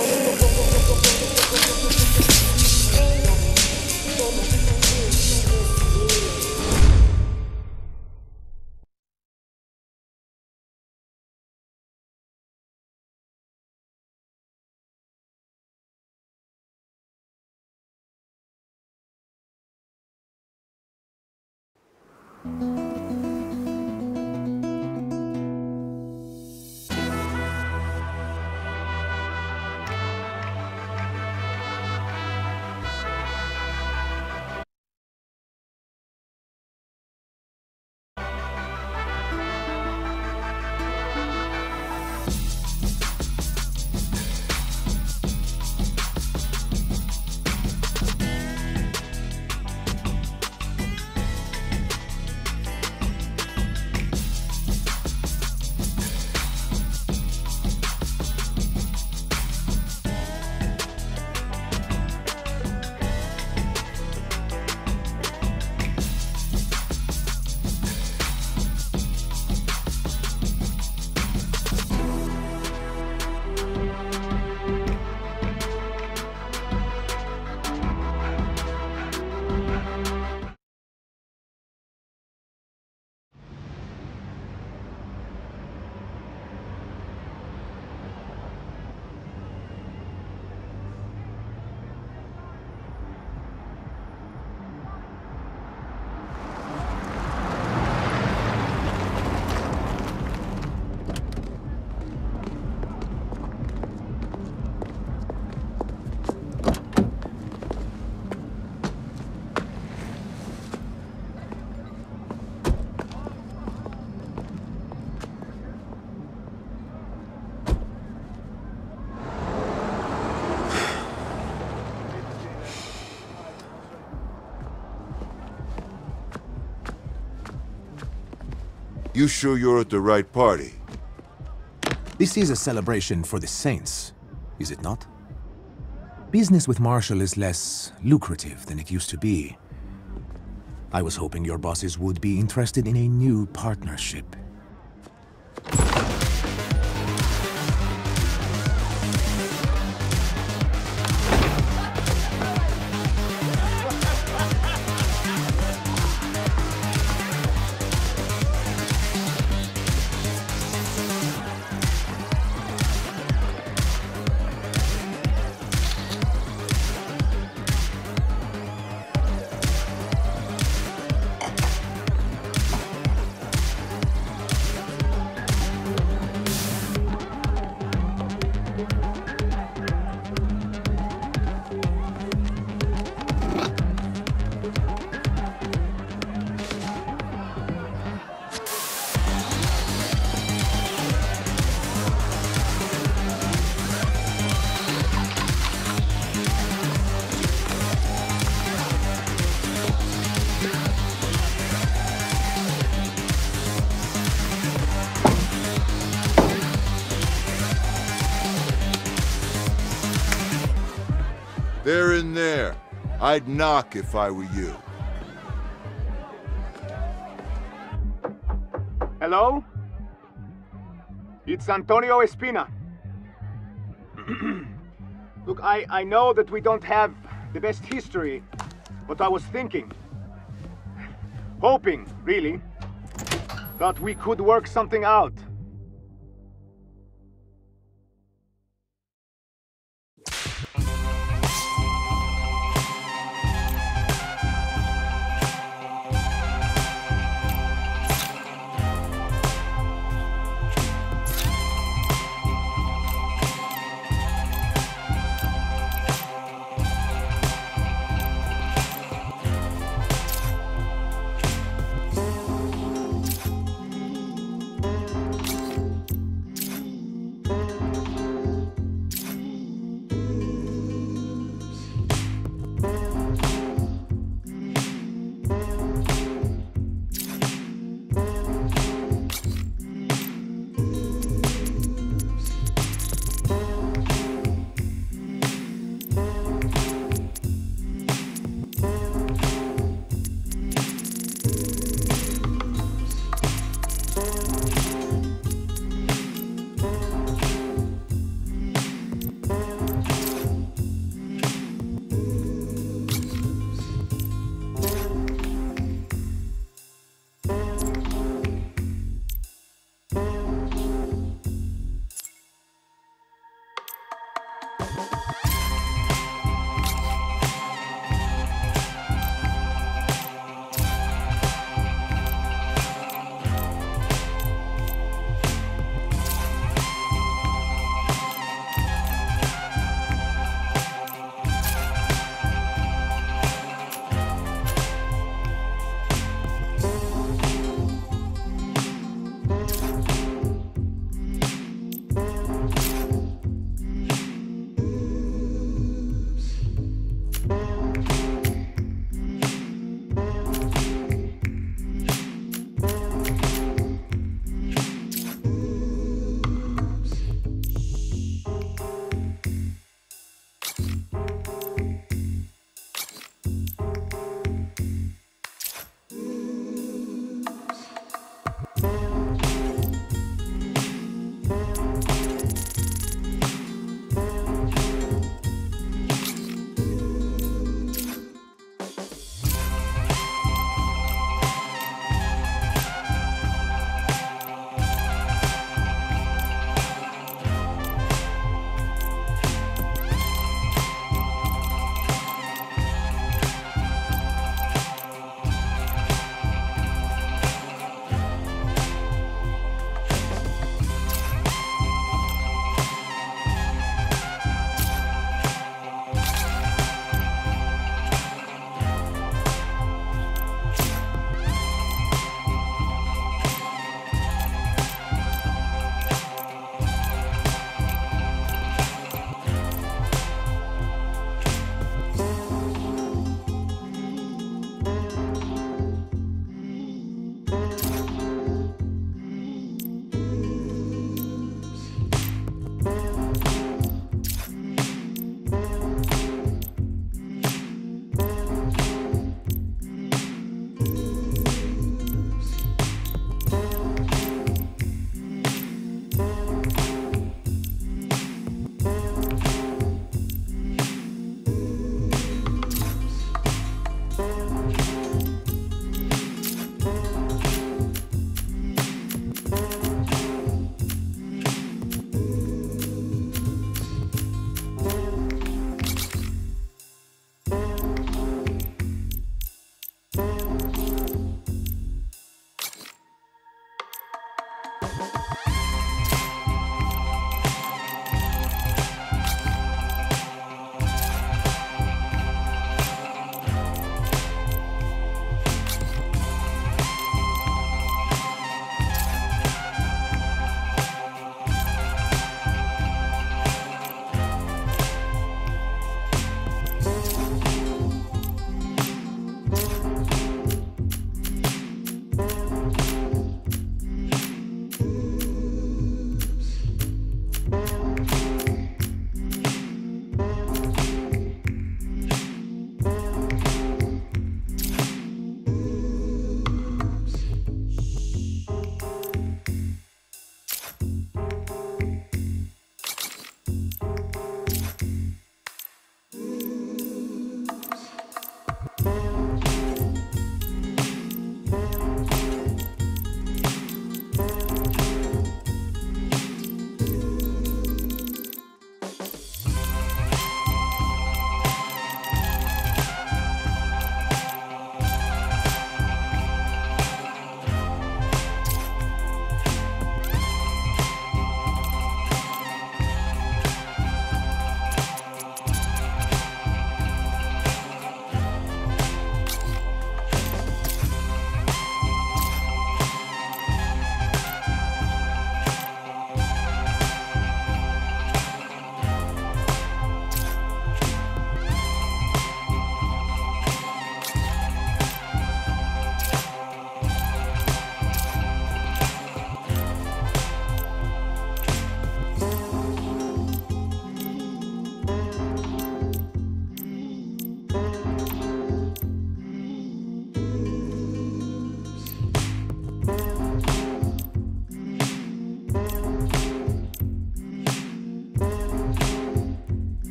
Oh, You sure you're at the right party? This is a celebration for the Saints, is it not? Business with Marshall is less lucrative than it used to be. I was hoping your bosses would be interested in a new partnership. I'd knock if I were you. Hello? It's Antonio Espina. Look, I, I know that we don't have the best history, but I was thinking, hoping, really, that we could work something out.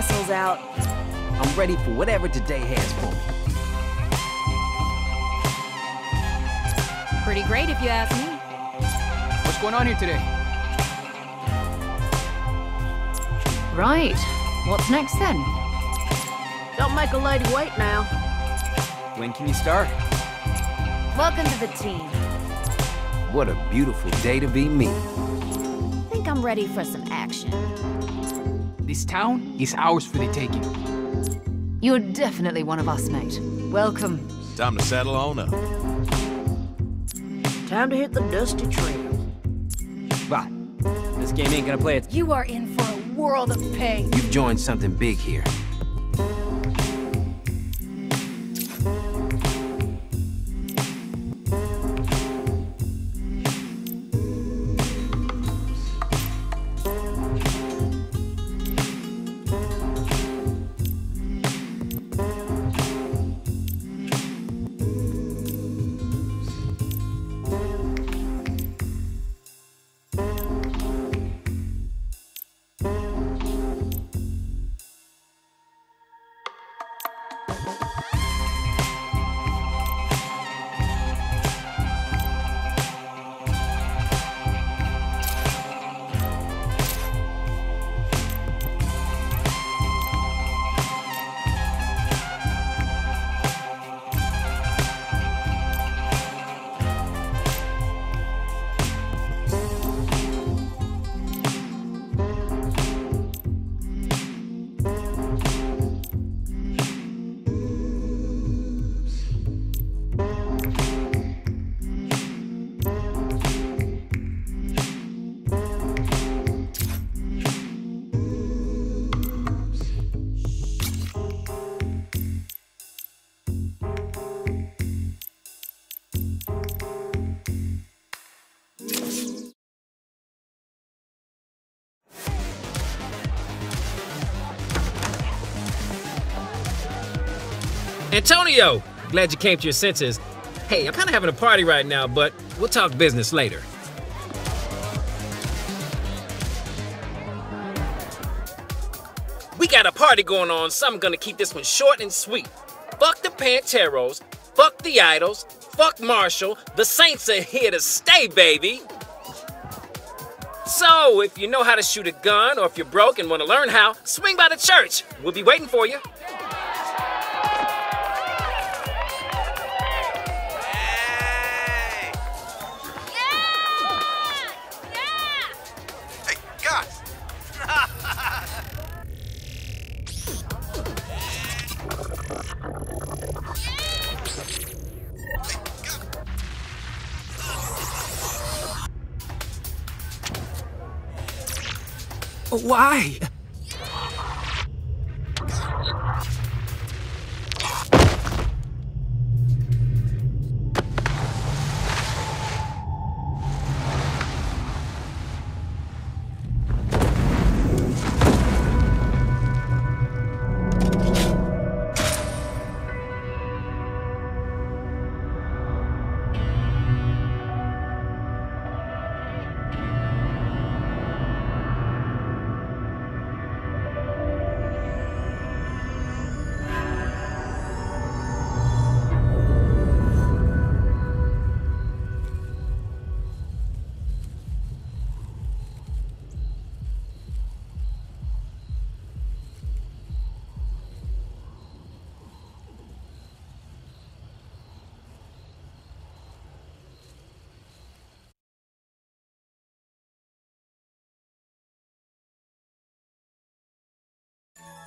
Muscles out. I'm ready for whatever today has for me. Pretty great if you ask me. What's going on here today? Right. What's next then? Don't make a lady wait now. When can you start? Welcome to the team. What a beautiful day to be me. I think I'm ready for some action. This town is ours for the taking. You're definitely one of us, mate. Welcome. Time to settle on up. Time to hit the dusty trail. Well, this game ain't gonna play it. You are in for a world of pain. You've joined something big here. Antonio! Glad you came to your senses. Hey, I'm kind of having a party right now, but we'll talk business later. We got a party going on, so I'm gonna keep this one short and sweet. Fuck the Panteros, fuck the Idols, fuck Marshall, the Saints are here to stay, baby! So, if you know how to shoot a gun, or if you're broke and want to learn how, swing by the church. We'll be waiting for you. Why?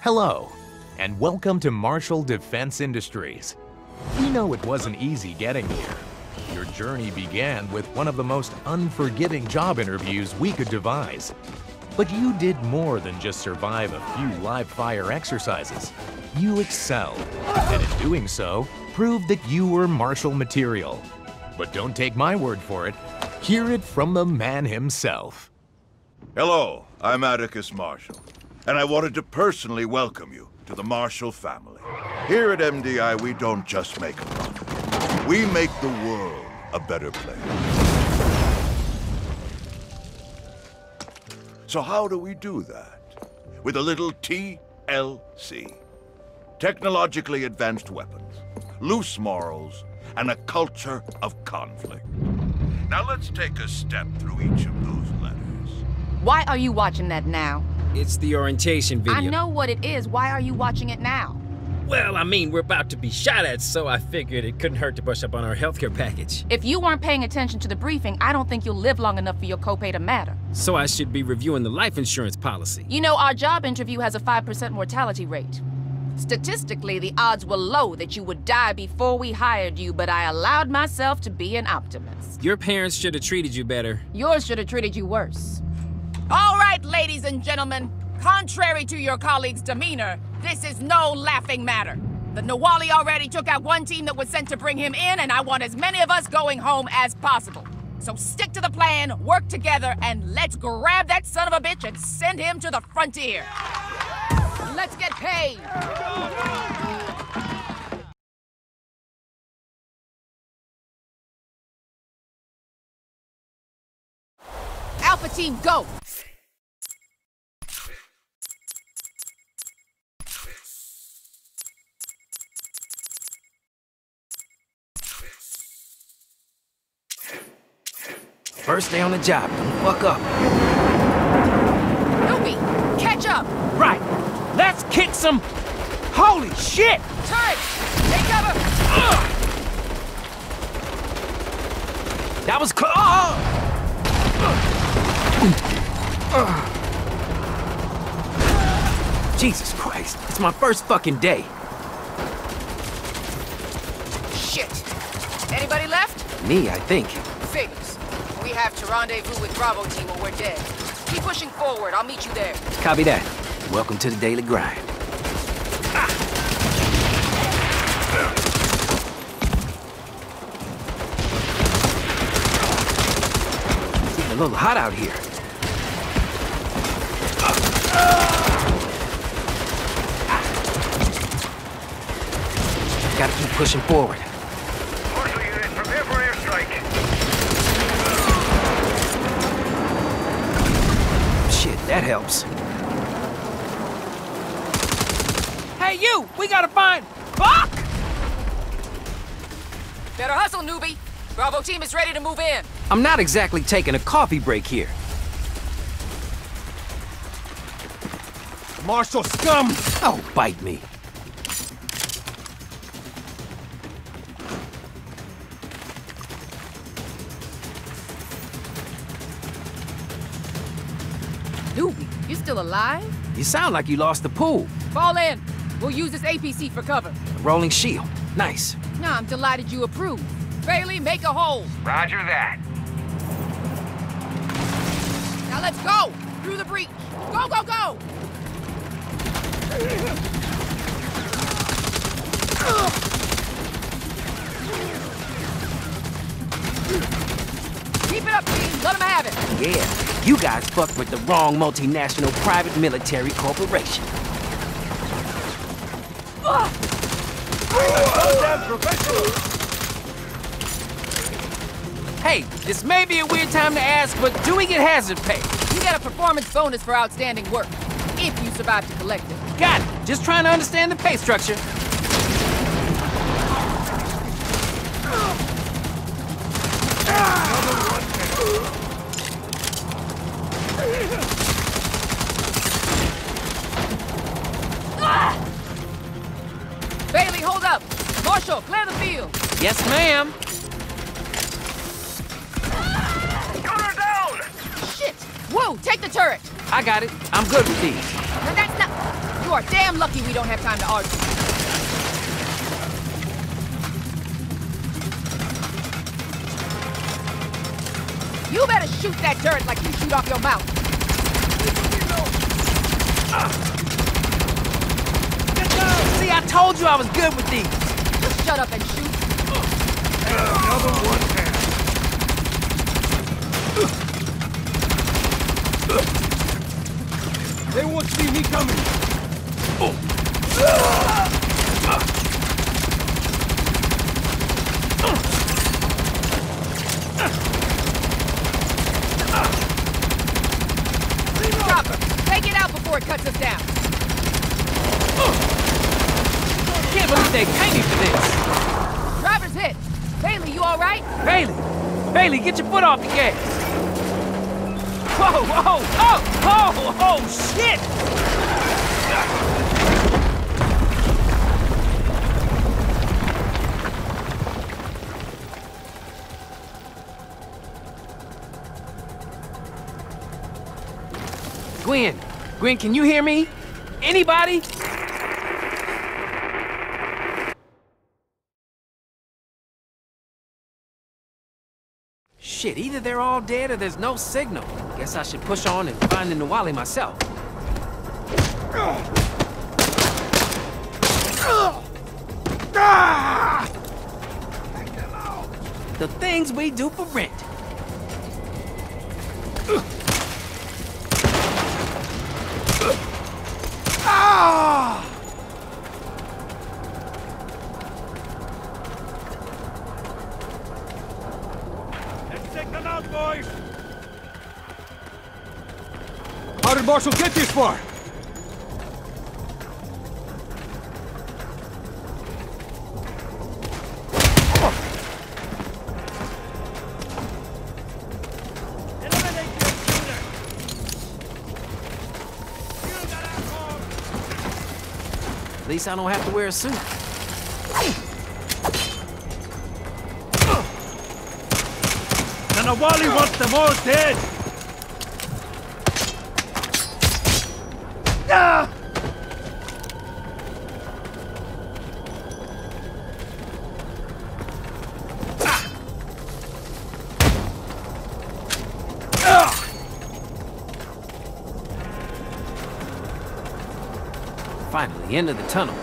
Hello, and welcome to Marshall Defense Industries. We know it wasn't easy getting here. Your journey began with one of the most unforgiving job interviews we could devise. But you did more than just survive a few live fire exercises. You excelled, and in doing so, proved that you were Marshall material. But don't take my word for it. Hear it from the man himself. Hello, I'm Atticus Marshall, and I wanted to personally welcome you to the Marshall family. Here at MDI, we don't just make a profit. We make the world a better place. So how do we do that? With a little TLC. Technologically advanced weapons, loose morals, and a culture of conflict. Now let's take a step through each of those letters. Why are you watching that now? It's the orientation video. I know what it is. Why are you watching it now? Well, I mean, we're about to be shot at, so I figured it couldn't hurt to brush up on our healthcare package. If you weren't paying attention to the briefing, I don't think you'll live long enough for your copay to matter. So I should be reviewing the life insurance policy. You know, our job interview has a 5% mortality rate. Statistically, the odds were low that you would die before we hired you, but I allowed myself to be an optimist. Your parents should have treated you better. Yours should have treated you worse. All right, ladies and gentlemen. Contrary to your colleagues' demeanor, this is no laughing matter. The Nahualli already took out one team that was sent to bring him in, and I want as many of us going home as possible. So stick to the plan, work together, and let's grab that son of a bitch and send him to the frontier. Let's get paid. Alpha team, go! First day on the job, don't fuck up. Newbie, catch up! Right. Let's kick some. Holy shit! Turret, take cover! That was close. Oh! Jesus Christ! It's my first fucking day. Shit. Anybody left? Me, I think. Figures. We have to rendezvous with Bravo team or we're dead. Keep pushing forward. I'll meet you there. Copy that. Welcome to the daily grind. It's getting a little hot out here. Gotta keep pushing forward. Marshall unit, prepare for airstrike. Shit, that helps. Hey, you! We gotta find. Fuck! Better hustle, newbie. Bravo team is ready to move in. I'm not exactly taking a coffee break here. Marshall scum! Oh, bite me. Alive? You sound like you lost the pool. Fall in. We'll use this APC for cover. A rolling shield. Nice. Now I'm delighted you approve. Bailey, make a hole. Roger that. Now let's go! Through the breach. Go, go, go! Keep it up, team. Let them have it. Yeah, you guys fucked with the wrong multinational private military corporation. Hey, this may be a weird time to ask, but do we get hazard pay? You get a performance bonus for outstanding work, if you survive to collect it. Got it. Just trying to understand the pay structure. Ma'am. Gunner down! Shit! Woo, take the turret! I got it. I'm good with these. But that's not... You are damn lucky we don't have time to argue. You better shoot that turret like you shoot off your mouth. See, I told you I was good with these. Just shut up and shoot. They won't see me coming. Chopper, take it out before it cuts us down. Can't believe they pay me for this. Driver's hit. Bailey, you all right? Bailey, Bailey, get gas! Whoa, whoa, oh, oh, oh, shit! Gwen, Gwen, can you hear me? Anybody? Shit, either they're all dead or there's no signal. Guess I should push on and find the Nahualli myself. The things we do for rent. Take How did Marshall get this far? At least I don't have to wear a suit. And the Nahualli wants them all dead! End of the tunnel.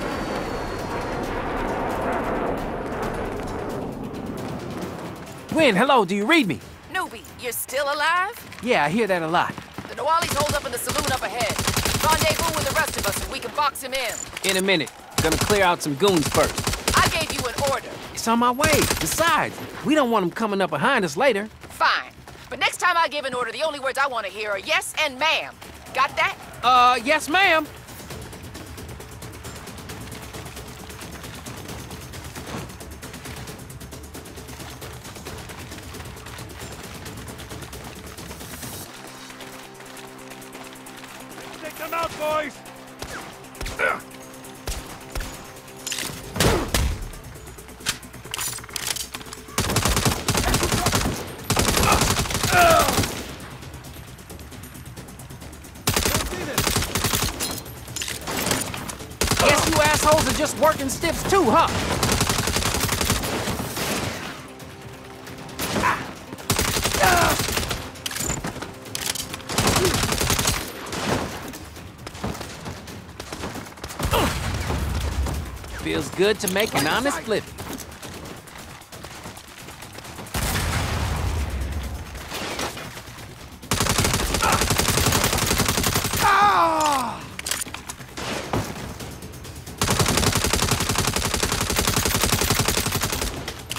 Gwen, hello, do you read me? Newbie, you're still alive? Yeah, I hear that a lot. The Nahualli's holed up in the saloon up ahead. Rendezvous with the rest of us and we can box him in. In a minute. Gonna clear out some goons first. I gave you an order. It's on my way. Besides, we don't want them coming up behind us later. Fine. But next time I give an order, the only words I want to hear are yes and ma'am. Got that? Uh, yes, ma'am. Stiffs too, huh? Feels good to make an honest living.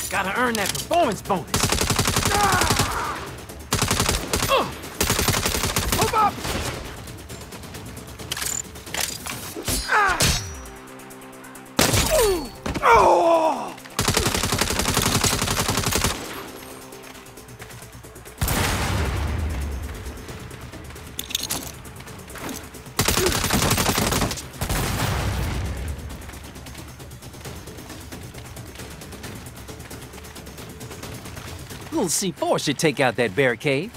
Gotta earn that performance bonus. Little C4 should take out that barricade.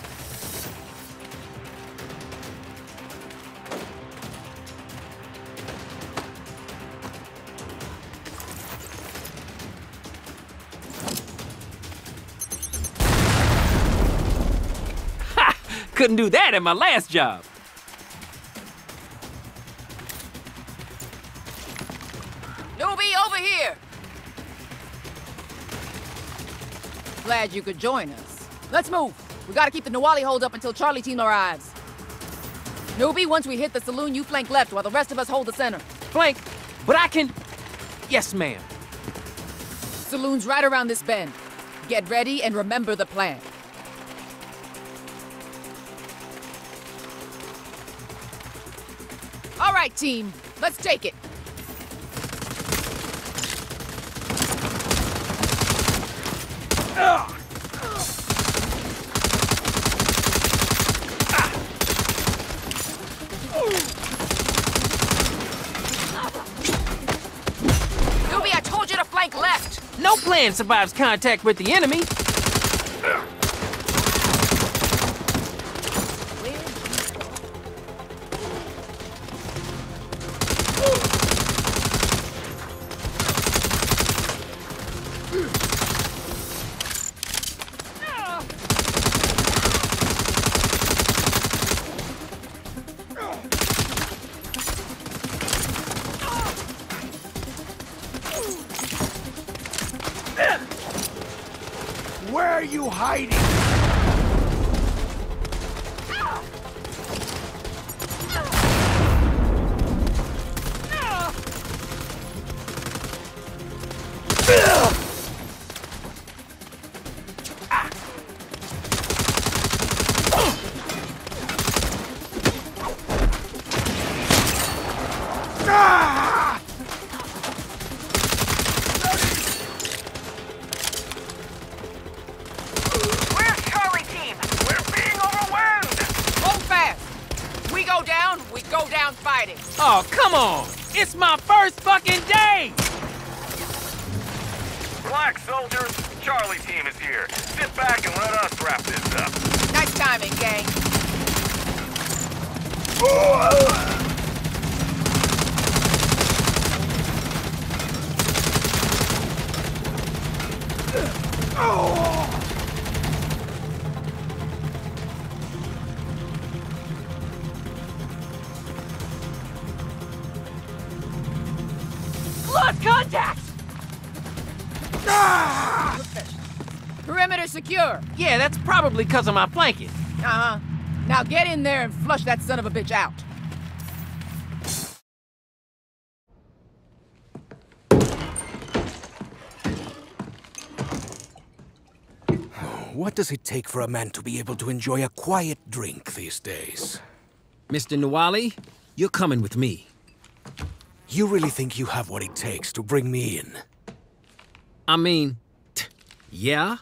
Couldn't do that at my last job. Glad you could join us. Let's move. We gotta keep the Nahualli hold up until Charlie team arrives. Newbie, once we hit the saloon, you flank left while the rest of us hold the center. Flank, but I can... Yes, ma'am. Saloon's right around this bend. Get ready and remember the plan. All right, team. Let's take it. Survives contact with the enemy. Probably because of my flanking. Uh-huh. Now get in there and flush that son of a bitch out. What does it take for a man to be able to enjoy a quiet drink these days? Mr. Nahualli, you're coming with me. You really think you have what it takes to bring me in? I mean, t- yeah?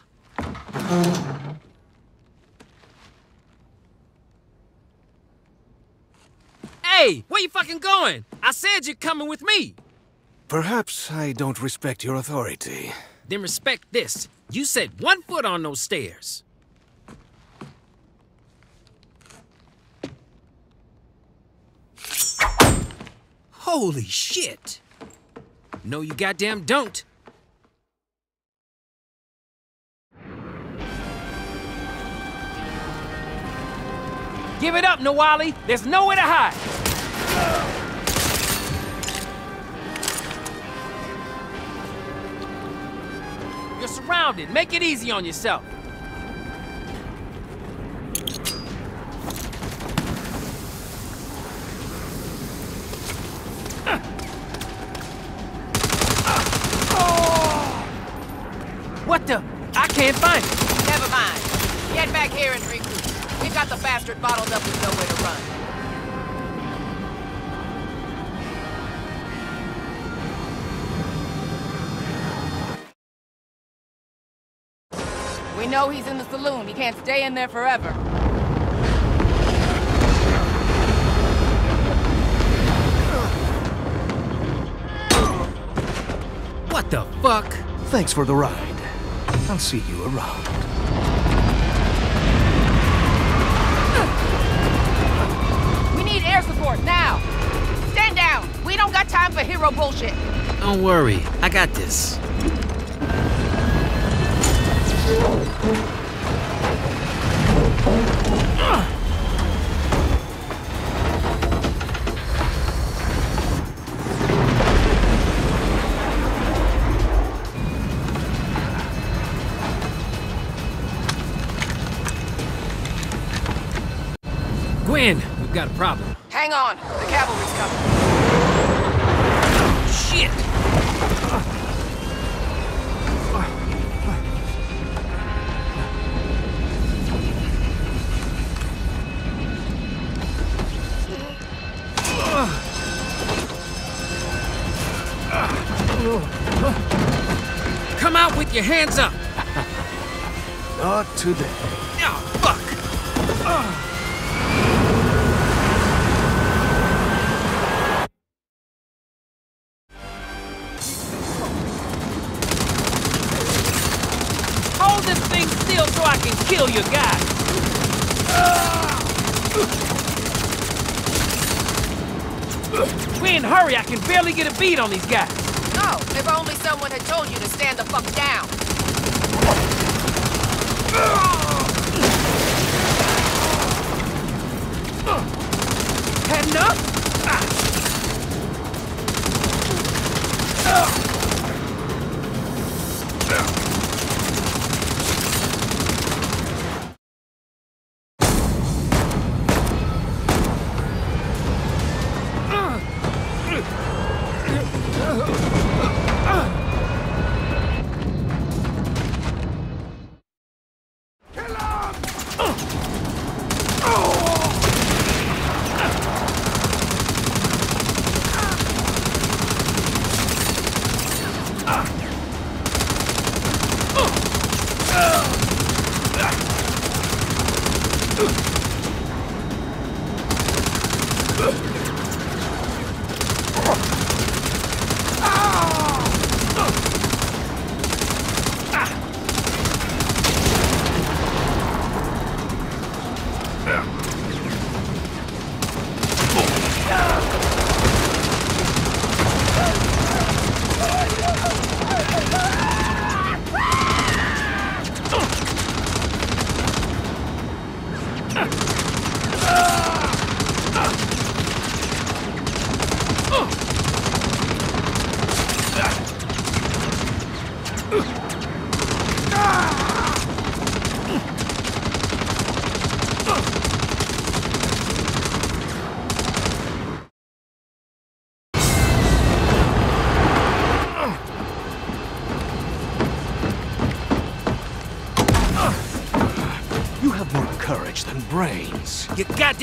Hey, where you fucking going? I said you're coming with me. Perhaps I don't respect your authority. Then respect this. You set one foot on those stairs. Holy shit! No, you goddamn don't. Give it up, Nahualli. There's nowhere to hide. You're surrounded. Make it easy on yourself. Saloon. He can't stay in there forever. What the fuck? Thanks for the ride. I'll see you around. We need air support now. Stand down. We don't got time for hero bullshit. Don't worry. I got this. On. The cavalry's coming. Shit! Come out with your hands up! Not today. On these guys. Oh, if only someone had told you to stand the fuck down.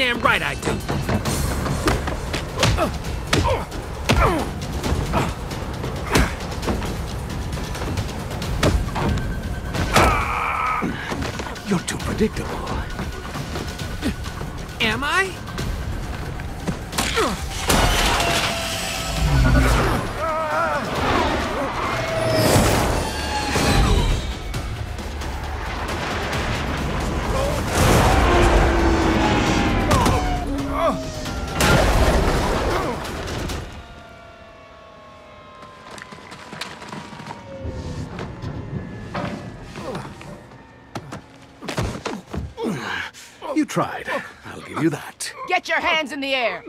Goddamn right I do. In the air.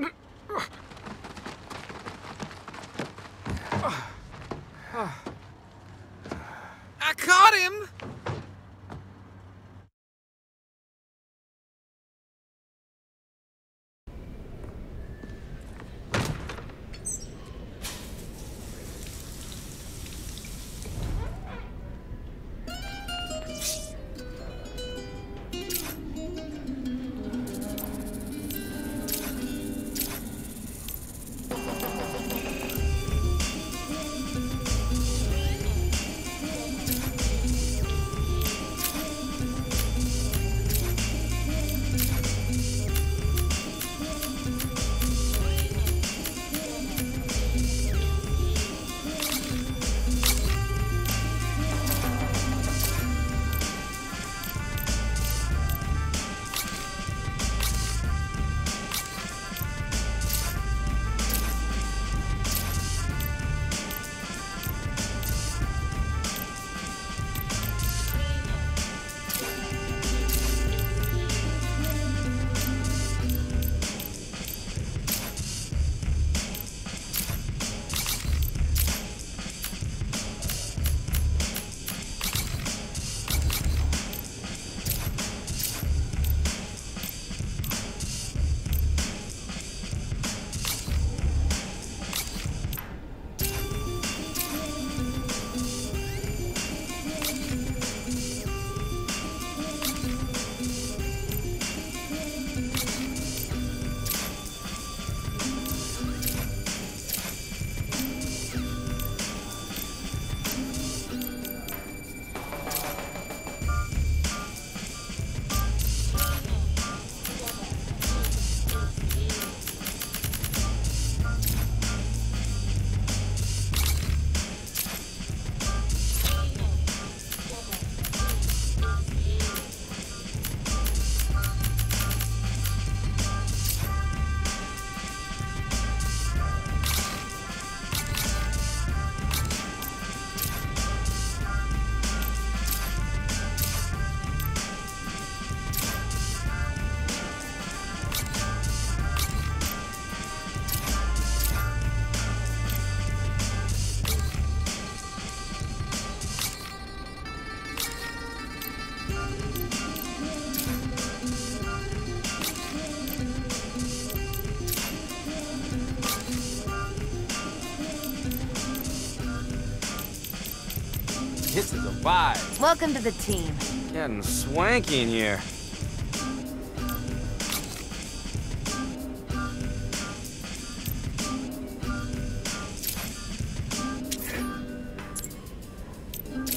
Welcome to the team. Getting swanky in here.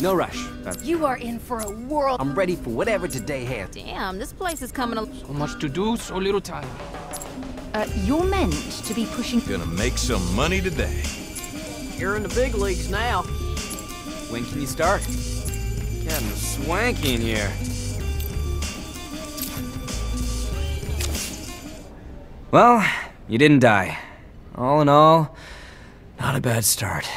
No rush. You are in for a world. I'm ready for whatever today has. Damn, this place is coming. Al- So much to do, so little time. uh, you're meant to be pushing. Gonna make some money today. You're in the big leagues now. When can you start? Swanky in here. Well, you didn't die. All in all, not a bad start.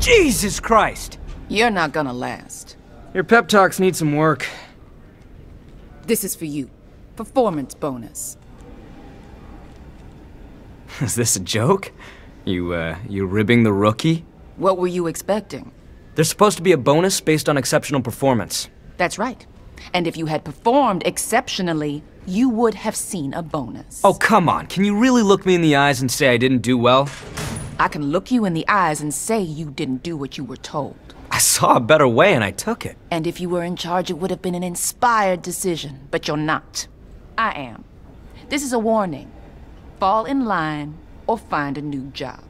Jesus Christ! You're not gonna last. Your pep talks need some work. This is for you. Performance bonus. Is this a joke? You, uh, you ribbing the rookie? What were you expecting? There's supposed to be a bonus based on exceptional performance. That's right. And if you had performed exceptionally, you would have seen a bonus. Oh, come on. Can you really look me in the eyes and say I didn't do well? I can look you in the eyes and say you didn't do what you were told. I saw a better way and I took it. And if you were in charge, it would have been an inspired decision, but you're not. I am. This is a warning. Fall in line or find a new job.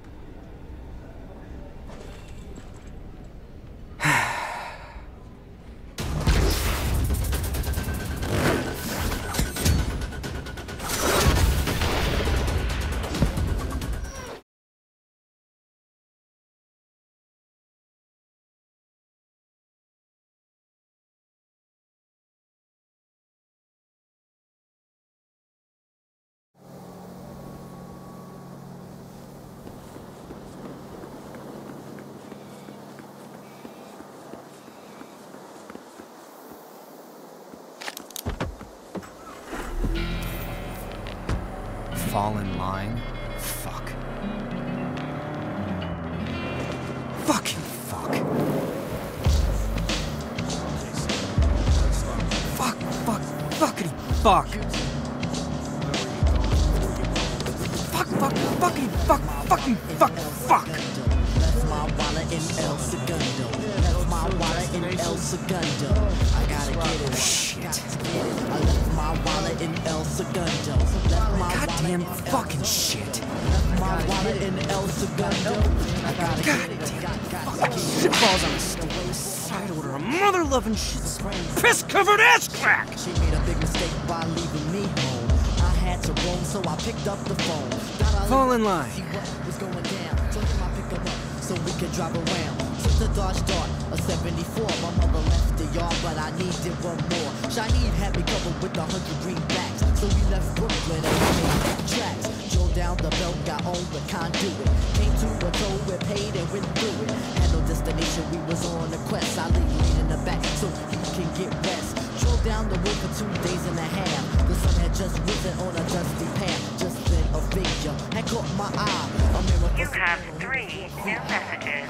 I needed one more. Shaheed had me covered with a hundred greenbacks. So we left Brooklyn and we made tracks. Drove down the belt, got on the conduit. Came to a toll, we paid and went through it. Had no destination, we was on a quest. I lead lead in the back so he can get rest. Drove down the road for two days and a half. The sun had just risen on a dusty path. Just then a figure had caught my eye. A mirror You have three new messages.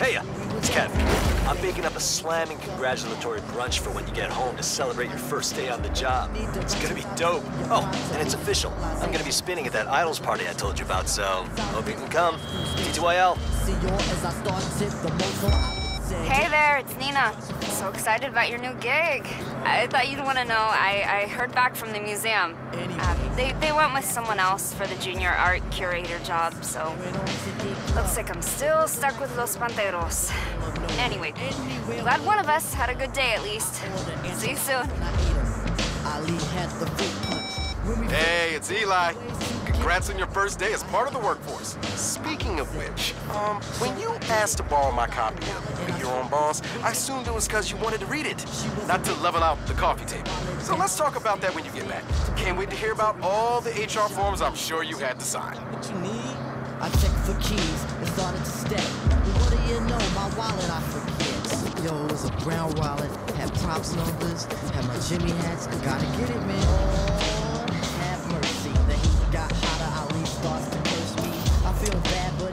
Hey, it's Kevin. I'm baking up a slamming congratulatory brunch for when you get home to celebrate your first day on the job. It's gonna be dope. Oh, and it's official. I'm gonna be spinning at that Idols party I told you about, so hope you can come. TTYL. See you as I started the motor. Hey there, it's Neenah. So excited about your new gig. I thought you'd want to know. I, I heard back from the museum. Um, they, they went with someone else for the junior art curator job, so looks like I'm still stuck with Los Panteros. Anyway, glad one of us had a good day at least. See you soon. Ali had the fruit punch. Hey, it's Eli. Congrats on your first day as part of the workforce. Speaking of which, um, when you asked to borrow my copy of Your Own Boss, I assumed it was because you wanted to read it, not to level out the coffee table. So let's talk about that when you get back. Can't wait to hear about all the HR forms I'm sure you had to sign. What you need? I checked for keys and started to. But what do you know? My wallet I forget. Yo, it was a brown wallet, had props numbers, had my Jimmy hats. I gotta get it, man. Hotter. Ali starts curse me. I feel bad, but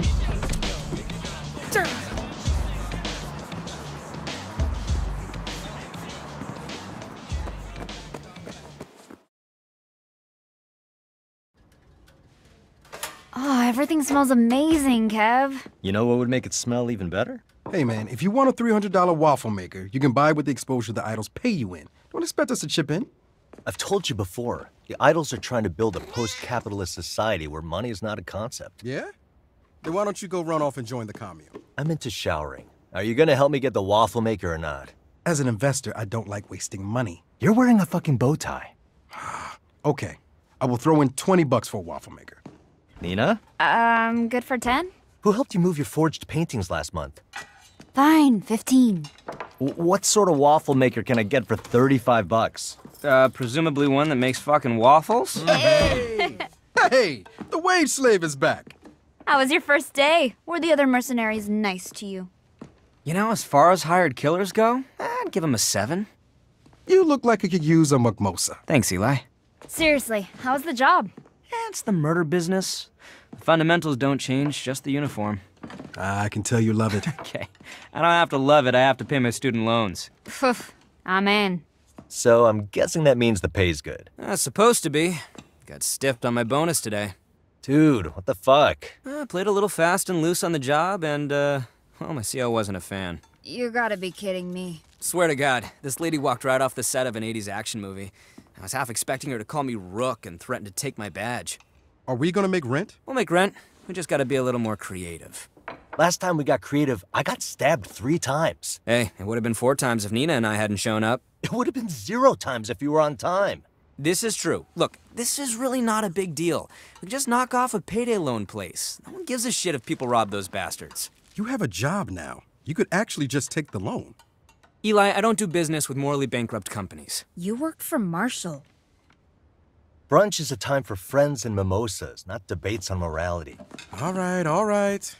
ah, Everything smells amazing, Kev. You know what would make it smell even better? Hey man, if you want a $300 waffle maker, you can buy with the exposure the idols pay you in. Don't expect us to chip in. I've told you before, the idols are trying to build a post-capitalist society where money is not a concept. Yeah? Then why don't you go run off and join the commune? I'm into showering. Are you gonna help me get the waffle maker or not? As an investor, I don't like wasting money. You're wearing a fucking bow tie. okay, I will throw in 20 bucks for a waffle maker. Neenah? Um, good for 10? Who helped you move your forged paintings last month? Fine, 15. W what sort of waffle maker can I get for 35 bucks? Uh, presumably one that makes fucking waffles? Hey! hey! The wage slave is back! How was your first day? Were the other mercenaries nice to you? You know, as far as hired killers go, I'd give them a seven. You look like you could use a mukmosa. Thanks, Eli. Seriously, how's the job? Yeah, it's the murder business. The fundamentals don't change, just the uniform. I can tell you love it. okay. I don't have to love it, I have to pay my student loans. I'm in. So I'm guessing that means the pay's good. Uh, supposed to be. Got stiffed on my bonus today. Dude, what the fuck? I played a little fast and loose on the job, and, uh, well, my CO wasn't a fan. You gotta be kidding me. Swear to God, this lady walked right off the set of an 80s action movie. I was half expecting her to call me Rook and threaten to take my badge. Are we gonna make rent? We'll make rent. We just gotta be a little more creative. Last time we got creative, I got stabbed three times. Hey, it would have been four times if Neenah and I hadn't shown up. It would have been zero times if you were on time. This is true. Look, this is really not a big deal. We can just knock off a payday loan place. No one gives a shit if people rob those bastards. You have a job now. You could actually just take the loan. Eli, I don't do business with morally bankrupt companies. You work for Marshall. Brunch is a time for friends and mimosas, not debates on morality. All right, all right.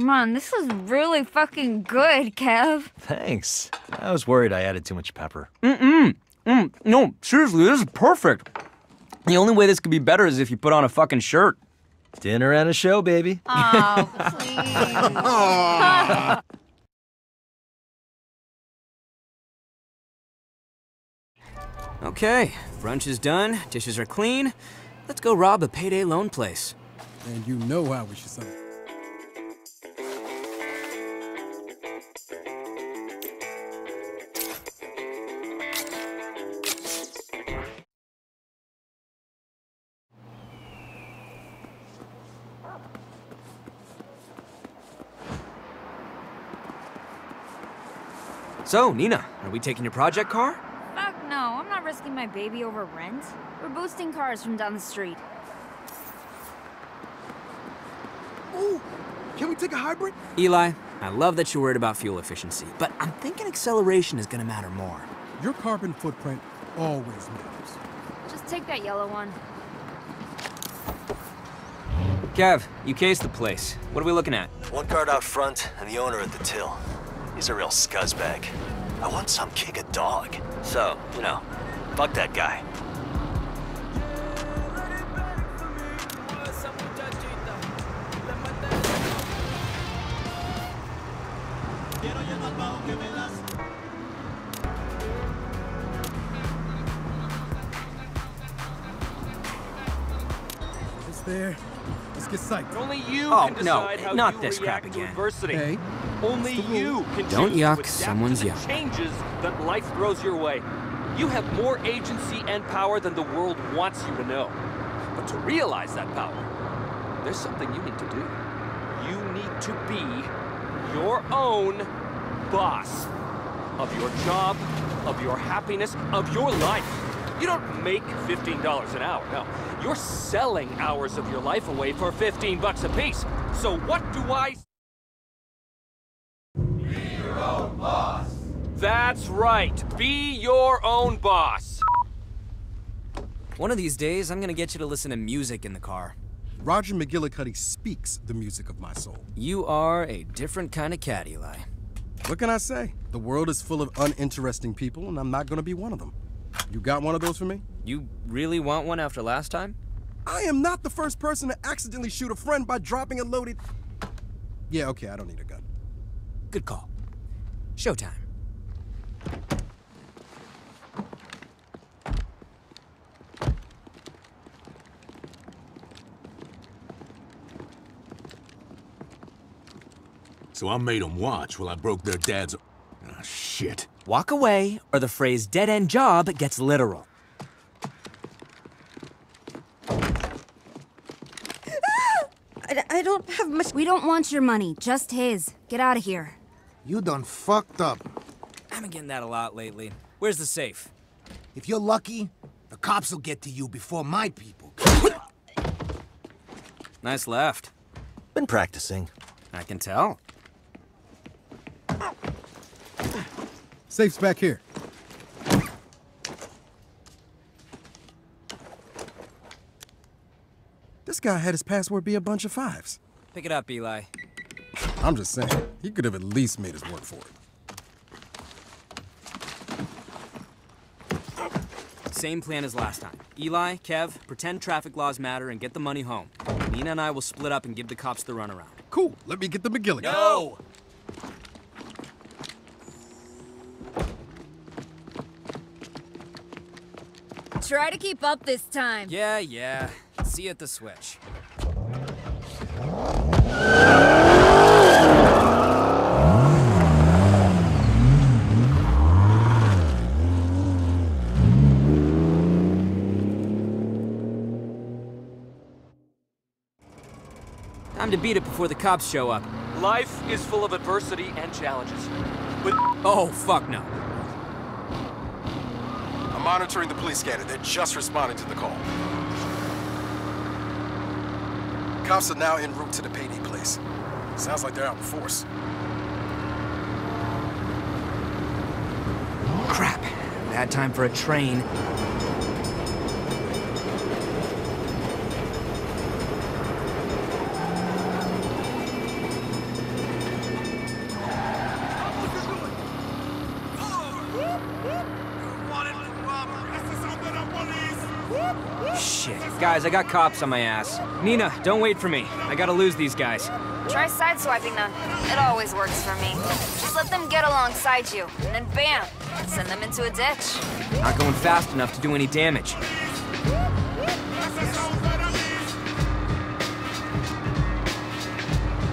Man, this is really fucking good, Kev. Thanks. I was worried I added too much pepper. Mm-mm. Mm, no, seriously, this is perfect. The only way this could be better is if you put on a fucking shirt. Dinner and a show, baby. Oh, please. okay, brunch is done, dishes are clean. Let's go rob a payday loan place. And you know how we should celebrate. So, Neenah, are we taking your project car? Fuck no, I'm not risking my baby over rent. We're boosting cars from down the street. Ooh, can we take a hybrid? Eli, I love that you're worried about fuel efficiency, but I'm thinking acceleration is gonna matter more. Your carbon footprint always matters. Just take that yellow one. Kev, you cased the place. What are we looking at? One guard out front and the owner at the till. He's a real scuzzbag. I want some kick a dog. So, you know, fuck that guy. Get psyched. Only you Oh, can no, how not you this crap react to again. adversity. Hey, Only you can Don't choose yuck someone's to yuck. changes that life throws your way. You have more agency and power than the world wants you to know. But to realize that power, there's something you need to do. You need to be your own boss of your job, of your happiness, of your life. You don't make $15 an hour, no. You're selling hours of your life away for 15 bucks a piece. So what do I Be your own boss. That's right. Be your own boss. One of these days, I'm gonna get you to listen to music in the car. Roger McGillicuddy speaks the music of my soul. You are a different kind of cat, Eli. What can I say? The world is full of uninteresting people, and I'm not gonna be one of them. You got one of those for me? You really want one after last time? I am not the first person to accidentally shoot a friend by dropping a loaded... Yeah, okay, I don't need a gun. Good call. Showtime. So I made them watch while I broke their dad's... Ah, shit. Walk away, or the phrase dead-end job gets literal. I, I don't have much. We don't want your money, just his. Get out of here. You done fucked up. I've been getting that a lot lately. Where's the safe? If you're lucky, the cops will get to you before my people. Nice left. Been practicing. I can tell. Safe's back here. This guy had his password be a bunch of fives. Pick it up, Eli. I'm just saying, he could have at least made us work for it. Same plan as last time. Eli, Kev, pretend traffic laws matter and get the money home. Neenah and I will split up and give the cops the runaround. Cool. Let me get the McGilligan. No! Try to keep up this time. Yeah, yeah. See you at the switch. Time to beat it before the cops show up. Life is full of adversity and challenges. But Oh, fuck no. I'm monitoring the police scanner. They're just responding to the call. Cops are now en route to the payday place. Sounds like they're out in force. Crap. Bad time for a train. Guys, I got cops on my ass. Neenah, don't wait for me. I gotta lose these guys. Try sideswiping them. It always works for me. Just let them get alongside you, and then bam, send them into a ditch. Not going fast enough to do any damage.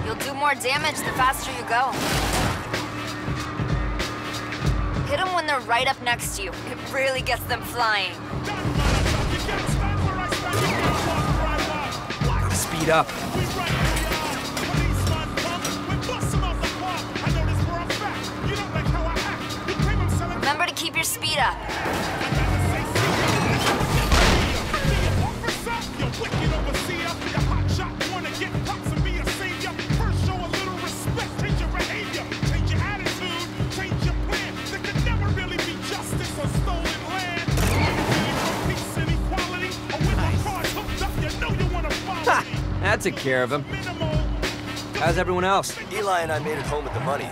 You'll do more damage the faster you go. Hit them when they're right up next to you. It really gets them flying. Speed up. Remember to keep your speed up. That took care of him. How's everyone else? Eli and I made it home with the money.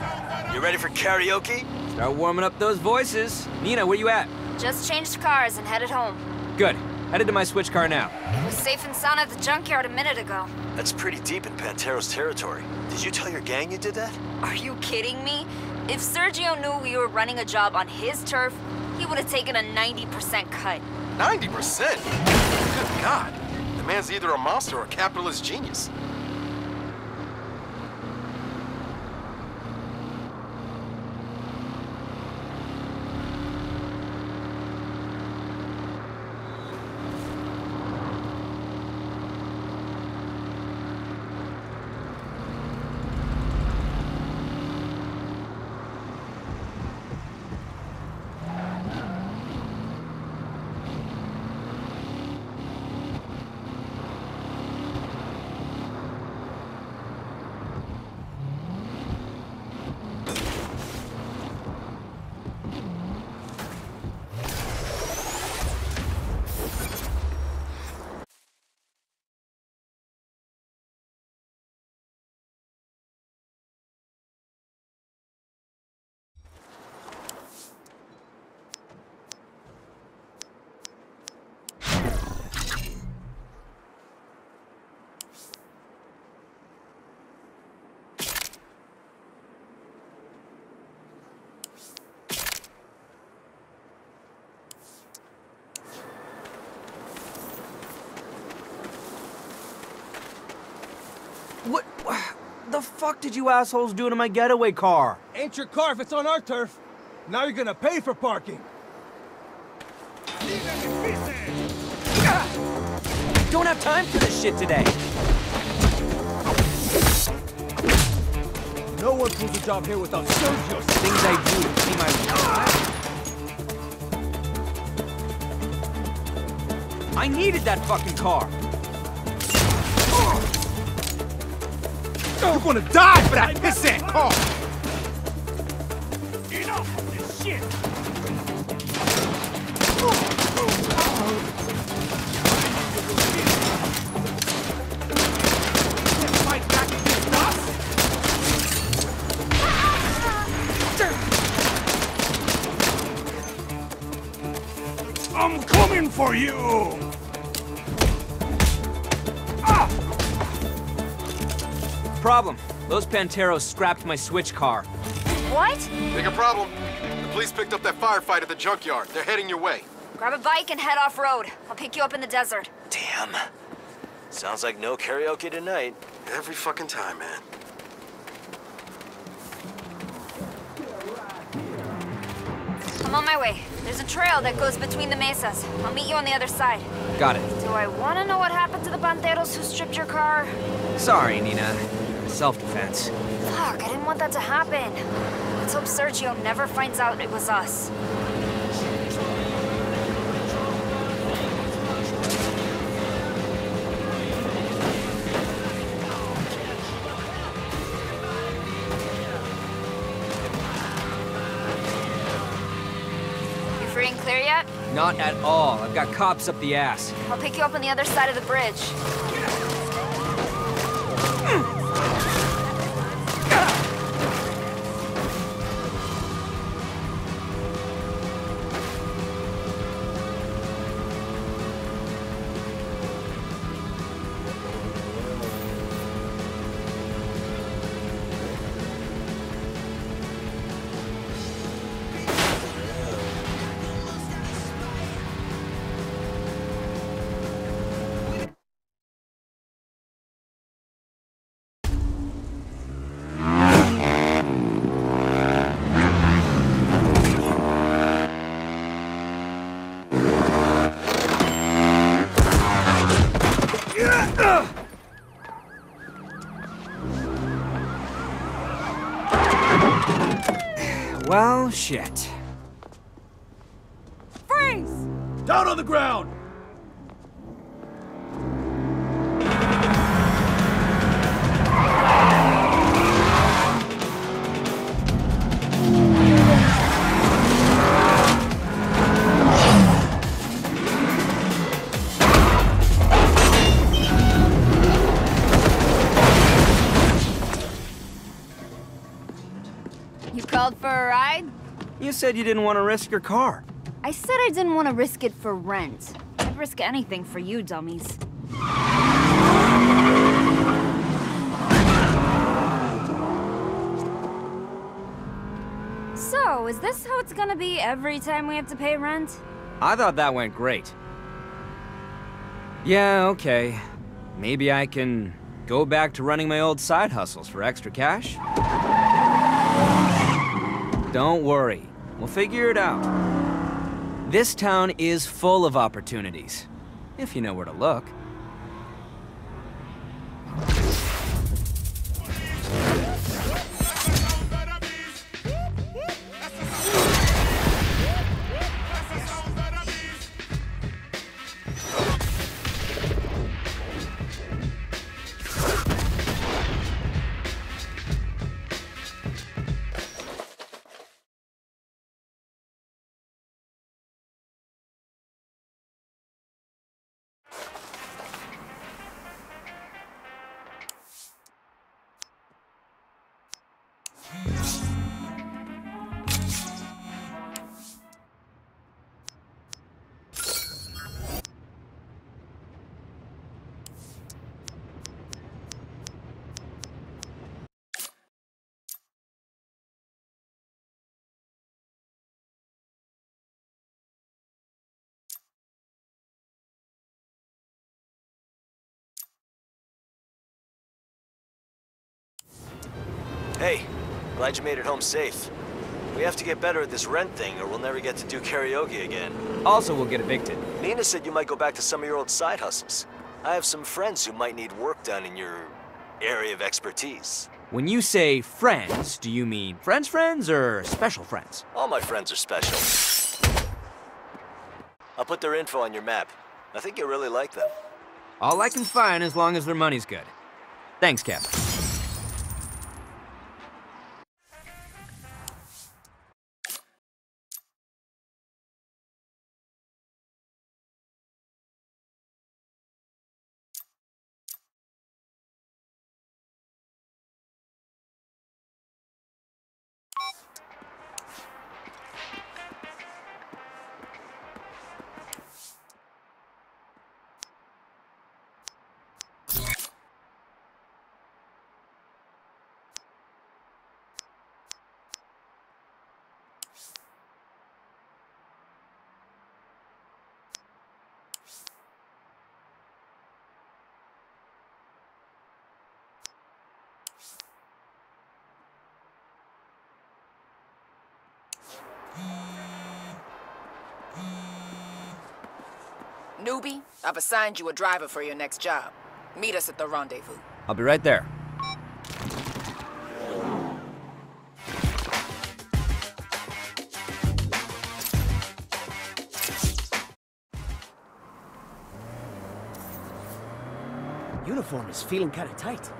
You ready for karaoke? Start warming up those voices. Neenah, where you at? Just changed cars and headed home. Good. Headed to my switch car now. It was safe and sound at the junkyard a minute ago. That's pretty deep in Pantero's territory. Did you tell your gang you did that? Are you kidding me? If Sergio knew we were running a job on his turf, he would have taken a 90% cut. 90%? Good God. Man's either a monster or a capitalist genius. What? The fuck did you assholes do to my getaway car? Ain't your car if it's on our turf. Now you're gonna pay for parking. Don't have time for this shit today. No one pulls a job here without Sergio. Things I do to pay my I needed that fucking car. You're gonna die for that pissant car! Enough of this shit! I'm coming for you! Problem. Those Panteros scrapped my switch car. What? Big a problem. The police picked up that firefight at the junkyard. They're heading your way. Grab a bike and head off road. I'll pick you up in the desert. Damn. Sounds like no karaoke tonight. Every fucking time, man. I'm on my way. There's a trail that goes between the mesas. I'll meet you on the other side. Got it. Do I want to know what happened to the Panteros who stripped your car? Sorry, Neenah. Self-defense. Fuck, I didn't want that to happen. Let's hope Sergio never finds out it was us. You free and clear yet? Not at all. I've got cops up the ass. I'll pick you up on the other side of the bridge. Well, said you didn't want to risk your car. I said I didn't want to risk it for rent. I'd risk anything for you, dummies. So, is this how it's gonna be every time we have to pay rent? I thought that went great. Yeah, okay. Maybe I can go back to running my old side hustles for extra cash? Don't worry. We'll figure it out. This town is full of opportunities, if you know where to look. Hey, glad you made it home safe. We have to get better at this rent thing or we'll never get to do karaoke again. Also, we'll get evicted. Neenah said you might go back to some of your old side hustles. I have some friends who might need work done in your area of expertise. When you say friends, do you mean friends friends or special friends? All my friends are special. I'll put their info on your map. I think you'll really like them. All I can find as long as their money's good. Thanks, Cap. I've assigned you a driver for your next job. Meet us at the rendezvous. I'll be right there. Uniform is feeling kinda tight.